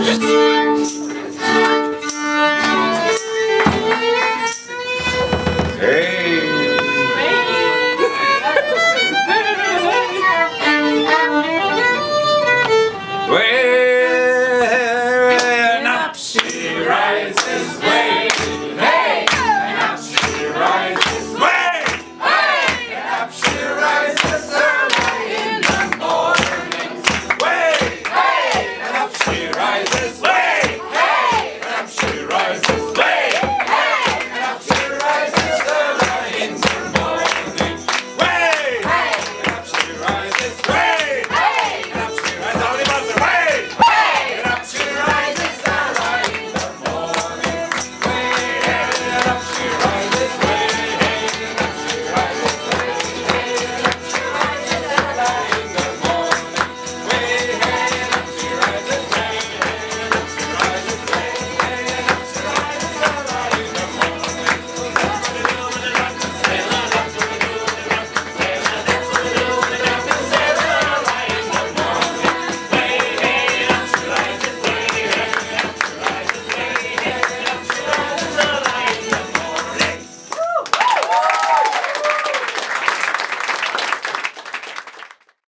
It's